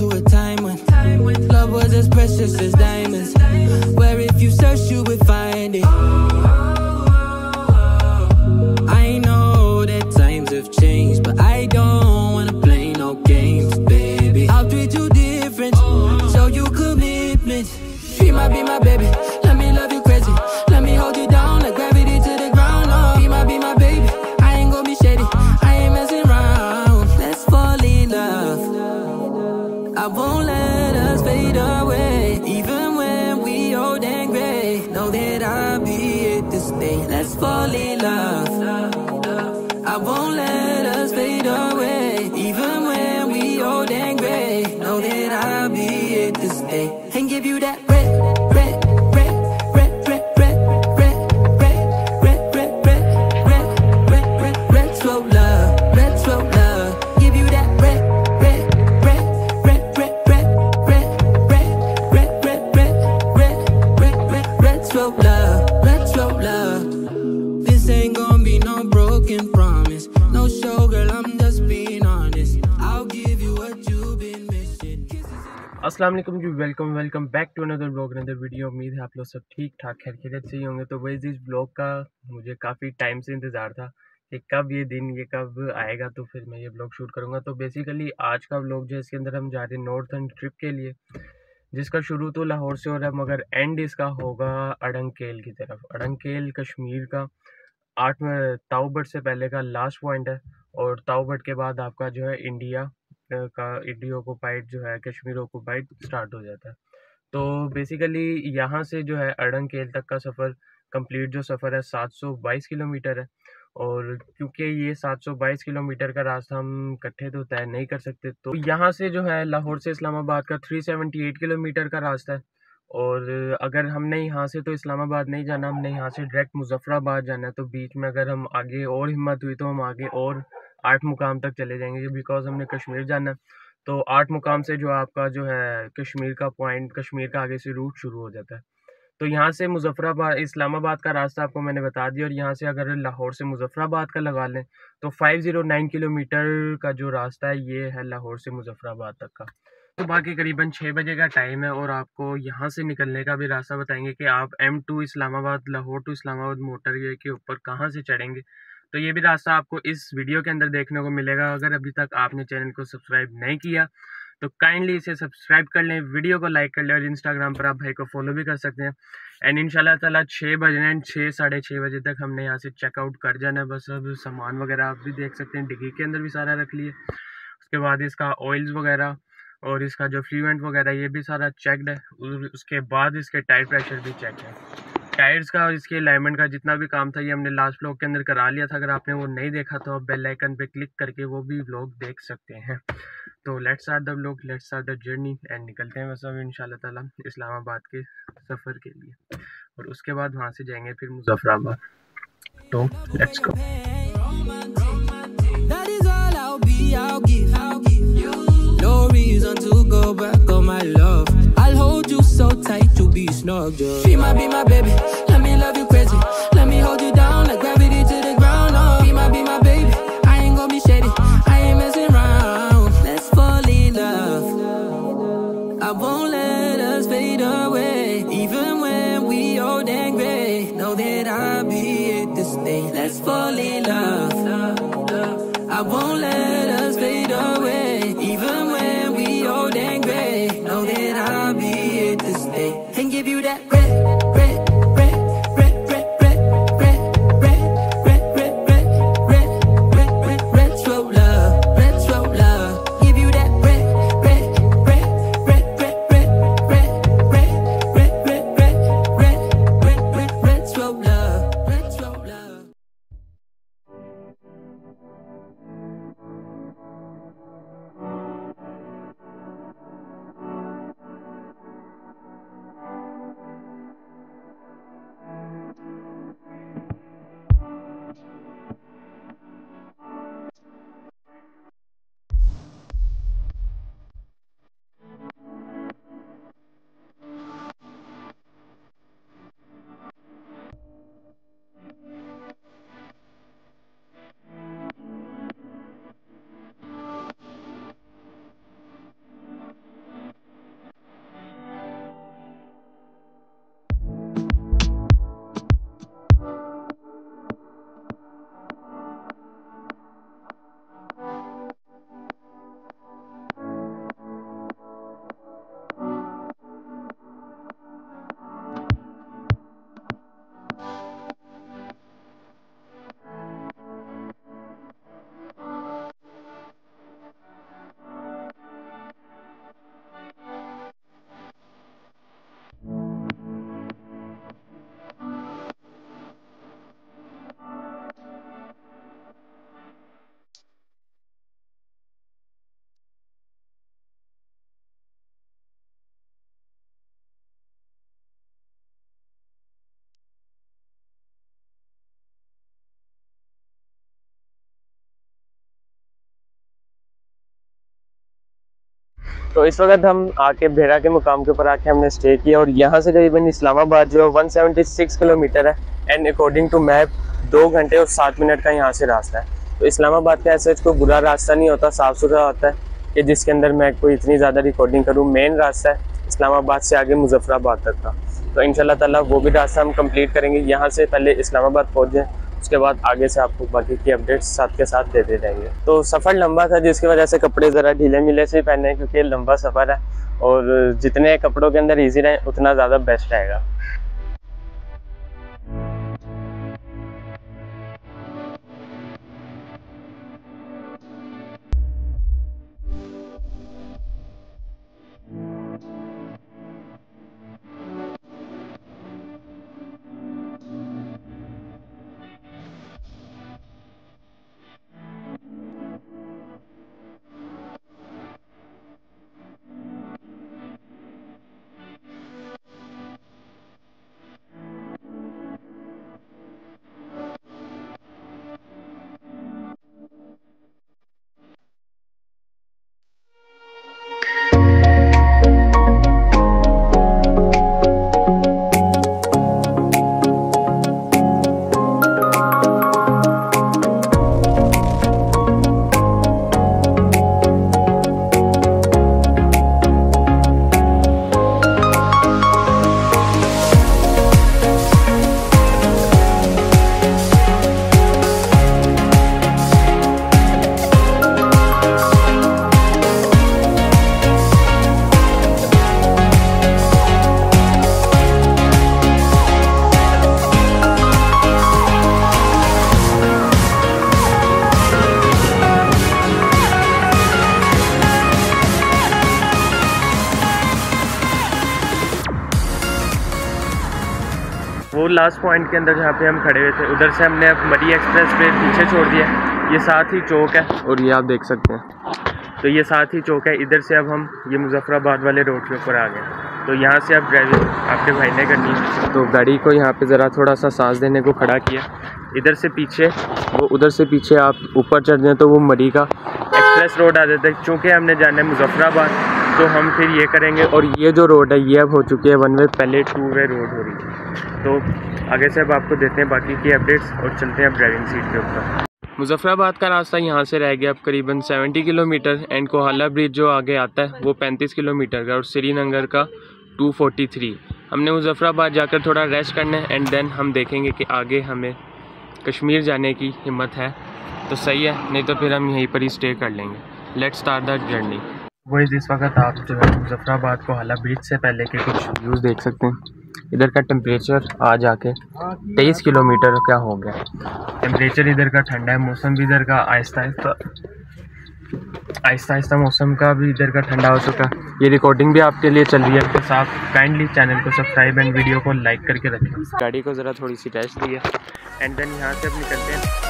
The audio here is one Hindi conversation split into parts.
to a time when love was as precious as diamonds. Where if you search, you would find it. I know that times have changed, but I don't wanna play no games, baby. I'll treat you different, show you commitment. She might be my baby, fall in love. वालेकुम जी welcome welcome back to another vlog another video उम्मीद है आप लोग सब ठीक ठाक खैर खैरियत से ही होंगे। तो वैसे इस ब्लॉग का मुझे काफ़ी टाइम से इंतज़ार था कि कब ये दिन, ये कब आएगा तो फिर मैं ये ब्लॉग शूट करूँगा। तो बेसिकली आज का ब्लॉग जो है, इसके अंदर हम जा रहे हैं नॉर्थन ट्रिप के लिए, जिसका शुरू तो लाहौर से हो रहा है, मगर एंड इसका होगा अडंकेल की तरफ़। अडंकेल कश्मीर का आठ ताऊबट से पहले का लास्ट पॉइंट है, और ताऊबट के बाद आपका जो है इंडिया का इंडिया ऑक्यूपाइड जो है, कश्मीर ऑक्यूपाइड स्टार्ट हो जाता है। तो बेसिकली यहाँ से जो है अडंकेल तक का सफ़र कंप्लीट जो सफ़र है 722 किलोमीटर है। और क्योंकि ये 722 किलोमीटर का रास्ता हम इकट्ठे तो तय नहीं कर सकते तो यहाँ से जो है, लाहौर से इस्लामाबाद का 378 किलोमीटर का रास्ता है। और अगर हमने यहाँ से तो इस्लामाबाद नहीं जाना, हमने यहाँ से डायरेक्ट मुजफ्फराबाद जाना है तो बीच में अगर हम आगे और हिम्मत हुई तो हम आगे और आठ मुकाम तक चले जाएँगे बिकॉज़ हमने कश्मीर जाना तो आठ मुकाम से जो आपका जो है कश्मीर का पॉइंट कश्मीर का आगे से रूट शुरू हो जाता है। तो यहाँ से मुजफ्फराबाद, इस्लामाबाद का रास्ता आपको मैंने बता दिया और यहाँ से अगर लाहौर से मुजफ्फराबाद का लगा लें तो 509 किलोमीटर का जो रास्ता है, ये है लाहौर से मुजफ्फराबाद तक का। तो बाकी करीबन छः बजे का टाइम है और आपको यहाँ से निकलने का भी रास्ता बताएँगे कि आप M two Islamabad, Lahore to Islamabad motorway के ऊपर कहाँ से चढ़ेंगे। तो ये भी रास्ता आपको इस वीडियो के अंदर देखने को मिलेगा। अगर अभी तक आपने चैनल को सब्सक्राइब नहीं किया तो काइंडली इसे सब्सक्राइब कर लें, वीडियो को लाइक कर लें और इंस्टाग्राम पर आप भाई को फॉलो भी कर सकते हैं। एंड इंशाल्लाह ताला छः बजे एंड छः साढ़े छः बजे तक हमने यहाँ से चेकआउट कर जाना है। बस अब सामान वगैरह आप भी देख सकते हैं, डिग्गी के अंदर भी सारा रख लिए। उसके बाद इसका ऑयल्स वगैरह और इसका जो फ्लूएंट वगैरह, ये भी सारा चेकड है। उसके बाद इसके टायर प्रेशर भी चेक है। टायर्स का और इसके अलाइनमेंट का जितना भी काम था, ये हमने लास्ट ब्लॉग के अंदर करा लिया था। अगर आपने वो नहीं देखा तो आप बेल आइकन पे क्लिक करके वो भी ब्लॉग देख सकते हैं। तो let's are the vlog let's are the journey and निकलते हैं बस अब, इंशाल्लाह ताला, इस्लामाबाद के सफ़र के लिए। और उसके बाद वहाँ से जाएँगे फिर मुजफ्फराबाद। तो let's go snug. She might be my baby. तो इस वक्त हम आके भेड़ा के मुकाम के ऊपर आके हमने स्टे किया और यहाँ से करीबन इस्लामाबाद जो है 176 किलोमीटर है एंड अकॉर्डिंग टू मैप दो घंटे और सात मिनट का यहाँ से रास्ता है। तो इस्लामाबाद का ऐसा कोई बुरा रास्ता नहीं होता साफ़ सुथरा होता है कि जिसके अंदर मैं कोई इतनी ज़्यादा रिकॉर्डिंग करूँ। मेन रास्ता है इस्लामाबाद से आगे मुजफ्फराबाद तक का। तो इन ताला वो भी रास्ता हम कंप्लीट करेंगे। यहाँ से पहले इस्लामाबाद पहुँच जाएँ। उसके बाद आगे से आपको बाकी की अपडेट्स साथ के साथ देते रहेंगे तो सफ़र लंबा था जिसकी वजह से कपड़े ज़रा ढीले मिले से ही पहने क्योंकि लंबा सफ़र है और जितने कपड़ों के अंदर ईजी रहे, उतना ज़्यादा बेस्ट रहेगा। वो लास्ट पॉइंट के अंदर जहाँ पे हम खड़े हुए थे उधर से हमने अब मरी एक्सप्रेस पे पीछे छोड़ दिया। ये साथ ही चौक है। और ये आप देख सकते हैं। तो ये साथ ही चौक है। इधर से अब हम ये मुजफ्फराबाद वाले रोड के ऊपर आ गए। तो यहाँ से अब ड्राइविंग आपके भाई ने करनी है। तो गाड़ी को यहाँ पे ज़रा थोड़ा सा सांस देने को खड़ा किया। इधर से पीछे वो उधर से पीछे आप ऊपर चढ़ जाएँ तो वो मरी का एक्सप्रेस रोड आ जाता है। चूँकि हमने जाना है मुजफ्फराबाद तो हम फिर ये करेंगे। और ये जो रोड है, ये अब हो चुकी है वन वे पहले टू वे रोड हो रही है तो आगे से अब आपको देते हैं बाकी की अपडेट्स और चलते हैं अब ड्राइविंग सीट के ऊपर। मुजफ्फराबाद का रास्ता यहाँ से रह गया अब करीबन 70 किलोमीटर एंड कोहाला ब्रिज जो आगे आता है, वो 35 किलोमीटर का, और श्रीनगर का 243 हमने मुजफ्फराबाद जाकर थोड़ा रेस्ट करना है एंड देन हम देखेंगे कि आगे हमें कश्मीर जाने की हिम्मत है। तो सही है, नहीं तो फिर हम यहीं पर ही स्टे कर लेंगे। लेट स्टार्ट द जर्नी वही इस वक्त आप जो है मुजफ्फराबाद को हाला ब्रिज से पहले के कुछ व्यूज़ देख सकते हैं। इधर का टेम्परेचर आज आके तेईस किलोमीटर का हो गया। टेम्परेचर इधर का ठंडा है, मौसम भी इधर का आहिस्ता आहिस्ता आहिस्ता आहिस्ता मौसम का भी इधर का ठंडा हो चुका ये रिकॉर्डिंग भी आपके लिए चल रही है तो आप काइंडली चैनल को सब्सक्राइब एंड वीडियो को लाइक करके रखें। गाड़ी को ज़रा थोड़ी सी रेस्ट दी है एंड देन यहाँ से अब निकलते हैं।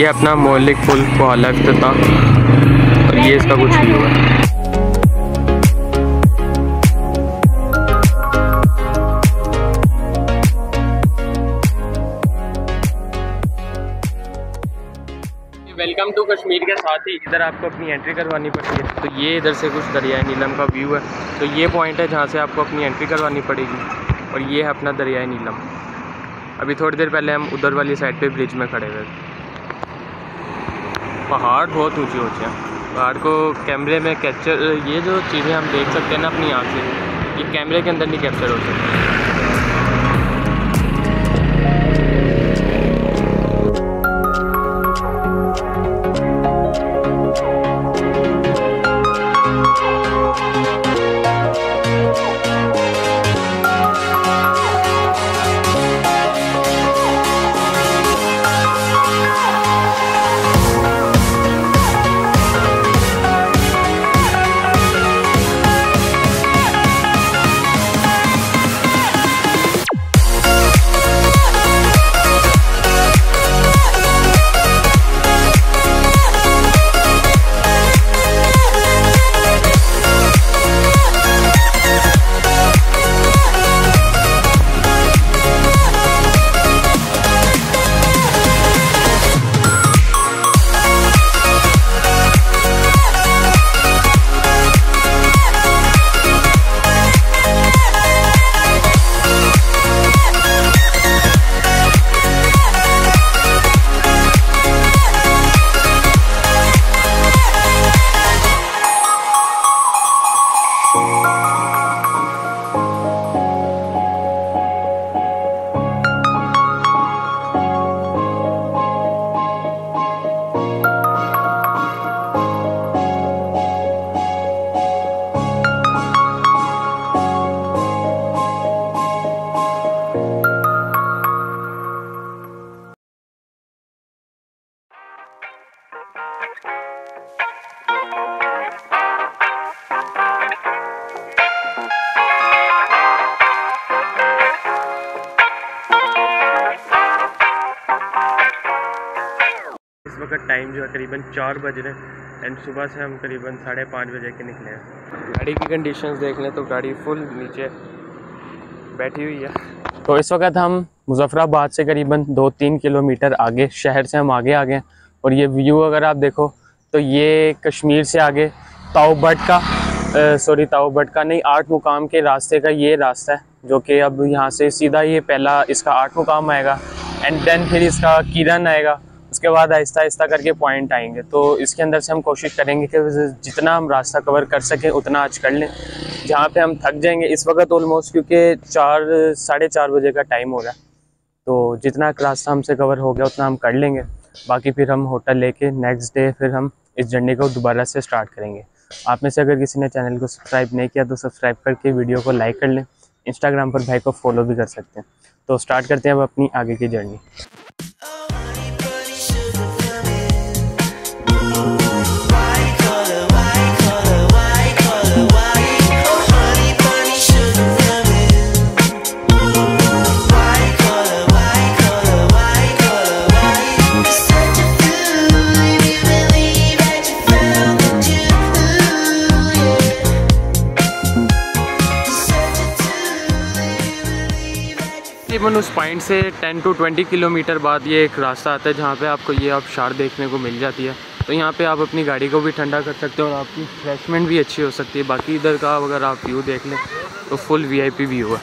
ये अपना मौलिक पुल को अलग था और ये इसका कुछ व्यू है वेलकम टू कश्मीर के साथ ही इधर आपको अपनी एंट्री करवानी पड़ती है। तो ये इधर से कुछ दरियाई नीलम का व्यू है। तो ये पॉइंट है जहाँ से आपको अपनी एंट्री करवानी पड़ेगी। और ये है अपना दरियाई नीलम। अभी थोड़ी देर पहले हम उधर वाली साइड पे ब्रिज में खड़े हुए पहाड़ बहुत ऊँचे ऊँचे हैं। पहाड़ को कैमरे में कैप्चर ये जो चीज़ें हम देख सकते हैं ना अपनी आँख से ये कैमरे के अंदर नहीं कैप्चर हो सकती। वक्त टाइम जो है करीबन चार बज रहे हैं एंड सुबह से हम करीबन साढ़े पाँच बजे के निकले हैं। गाड़ी की कंडीशंस देख लें तो गाड़ी फुल नीचे बैठी हुई है। तो इस वक्त हम मुजफ्फराबाद से करीबन दो तीन किलोमीटर आगे शहर से हम आगे आ गए और ये व्यू अगर आप देखो तो ये कश्मीर से आगे ताओ बट का सॉरी ताओ बट का नहीं आठ मुकाम के रास्ते का ये रास्ता है जो कि अब यहाँ से सीधा ये पहला इसका आठ मुकाम आएगा एंड देन फिर इसका किरण आएगा। उसके बाद आहिस्ता आहिस्ता करके पॉइंट आएँगे। तो इसके अंदर से हम कोशिश करेंगे कि जितना हम रास्ता कवर कर सकें, उतना आज कर लें। जहाँ पे हम थक जाएँगे इस वक्त ऑलमोस्ट क्योंकि चार, साढ़े चार बजे का टाइम हो रहा है। तो जितना रास्ता हमसे कवर हो गया, उतना हम कर लेंगे। बाकी फिर हम होटल लेके नेक्स्ट डे फिर हम इस जर्नी को दोबारा से स्टार्ट करेंगे। आप में से अगर किसी ने चैनल को सब्सक्राइब नहीं किया तो सब्सक्राइब करके वीडियो को लाइक कर लें। इंस्टाग्राम पर भाई को फॉलो भी कर सकते हैं। तो स्टार्ट करते हैं अब अपनी आगे की जर्नी उस पॉइंट से 10 टू 20 किलोमीटर बाद ये एक रास्ता आता है जहाँ पे आपको ये आप शार देखने को मिल जाती है। तो यहाँ पे आप अपनी गाड़ी को भी ठंडा कर सकते हो और आपकी रिफ्रेशमेंट भी अच्छी हो सकती है। बाकी इधर का अगर आप व्यू देख लें तो फुल वीआईपी व्यू है।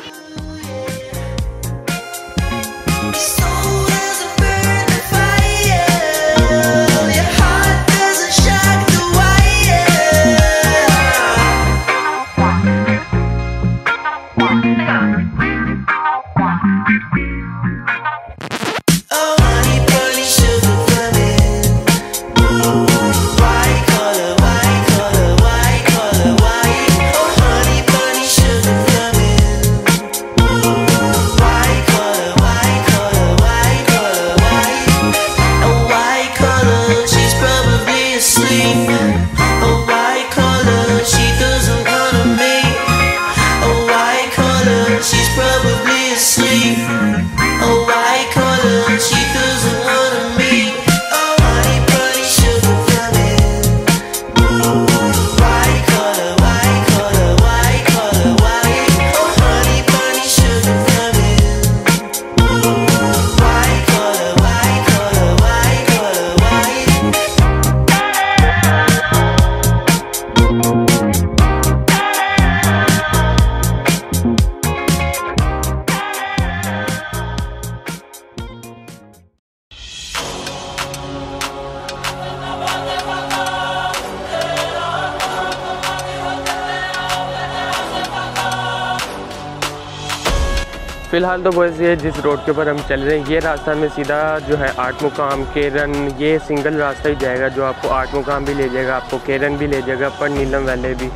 फ़िलहाल तो बस ये जिस रोड के ऊपर हम चल रहे हैं, ये रास्ता में सीधा जो है आठ मुकाम केरन, ये सिंगल रास्ता ही जाएगा जो आपको आठ मुकाम भी ले जाएगा, आपको केरन भी ले जाएगा, पर नीलम वैले भी।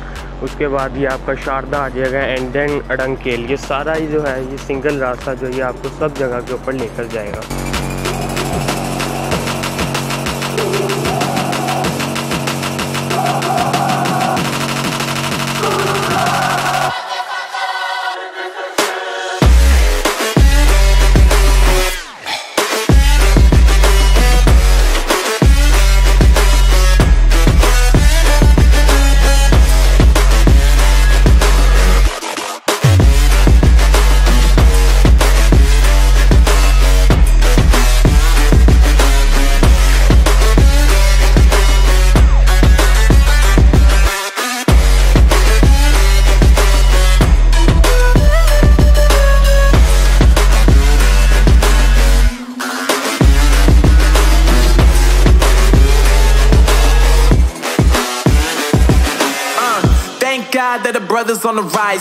उसके बाद ये आपका शारदा आ जाएगा एंड देन अडंकेल। ये सारा ही जो है, ये सिंगल रास्ता जो ये आपको सब जगह के ऊपर लेकर जाएगा।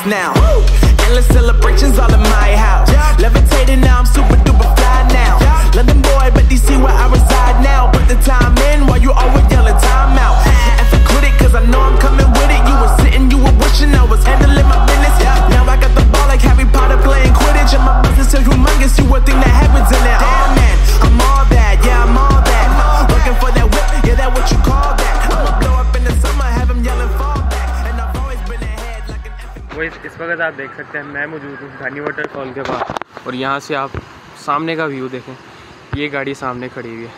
now. सकते हैं। मैं मौजूद हूँ घानी वाटरफॉल के पास। और यहाँ से आप सामने का व्यू देखें। ये गाड़ी सामने खड़ी हुई है।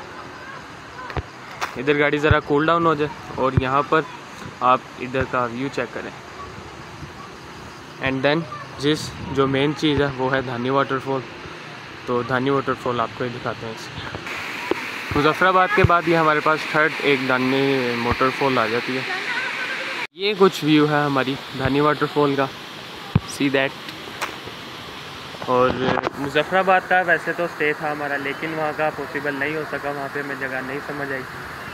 इधर गाड़ी ज़रा कूल डाउन हो जाए और यहाँ पर आप इधर का व्यू चेक करें। एंड देन जिस जो मेन चीज़ है, वो है धानी वाटरफॉल तो धानी वाटरफॉल आपको ही दिखाते हैं। मुजफ्फराबाद के बाद ये हमारे पास थर्ड एक धानी वाटरफॉल आ जाती है। ये कुछ व्यू है हमारी धानी वाटरफॉल का। सी दैट और मुजफ्फराबाद का वैसे तो स्टे था हमारा, लेकिन वहाँ का पॉसिबल नहीं हो सका, वहाँ पे हमें जगह नहीं समझ आई।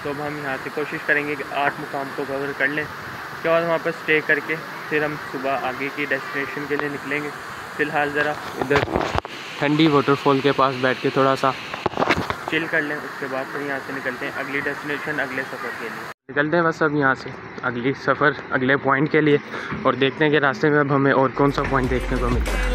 तो अब हम यहाँ से कोशिश करेंगे कि आठ मुकाम को कवर कर लें उसके बाद वहाँ पर स्टे करके फिर हम सुबह आगे की डेस्टिनेशन के लिए निकलेंगे। फ़िलहाल ज़रा इधर ठंडी वाटरफॉल के पास बैठ के थोड़ा सा चिल कर लें, उसके बाद फिर यहाँ से निकलते हैं अगली डेस्टिनेशन अगले सफ़र के लिए। निकलते हैं बस अब यहाँ से। अगली सफ़र अगले पॉइंट के लिए और देखते हैं कि रास्ते में अब हमें और कौन सा पॉइंट देखने को मिलता है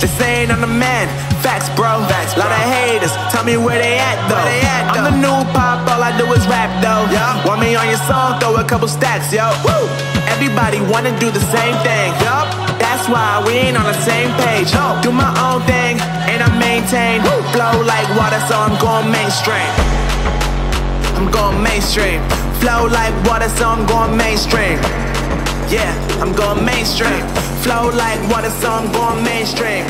This ain't on the man, facts bro. Facts, Lot of haters, tell me where they at though. They at, I'm the new pop, all I do is rap though. Yeah. Want me on your song, throw a couple stacks, yo. Woo. Everybody wanna do the same thing. Yup. That's why we ain't on the same page. No. maintain. Woo. Flow like water, so I'm going mainstream. I'm going mainstream. Flow like water, so I'm going mainstream. Yeah, I'm going mainstream. Flow like water, so I'm going mainstream.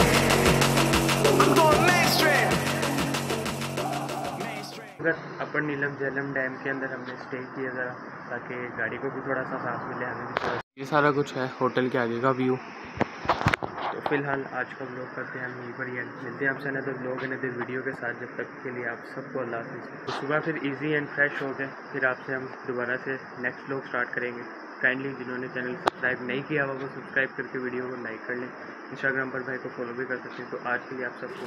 I'm going mainstream. अगर अपर नीलम झेलम डैम के अंदर हमने स्टे किया ज़रा ताकि गाड़ी को भी थोड़ा सा सांस मिले हमें भी थोड़ा ये सारा कुछ है होटल के आगे का व्यू तो फ़िलहाल आज का ब्लॉग करते हैं। हम यहीं पर ही मिलते हैं आपसे अनदर ब्लॉग अनदर वीडियो के साथ। जब तक के लिए आप सबको अल्लाह हाफिज़। तो सुबह फिर इजी एंड फ्रेश हो गए। फिर आपसे हम दोबारा से नेक्स्ट ब्लॉग स्टार्ट करेंगे। काइंडली जिन्होंने चैनल सब्सक्राइब नहीं किया हुआ वो सब्सक्राइब करके वीडियो को लाइक कर लें। इंस्टाग्राम पर भाई को फॉलो भी कर सकते हैं। तो आज के लिए आप सबको.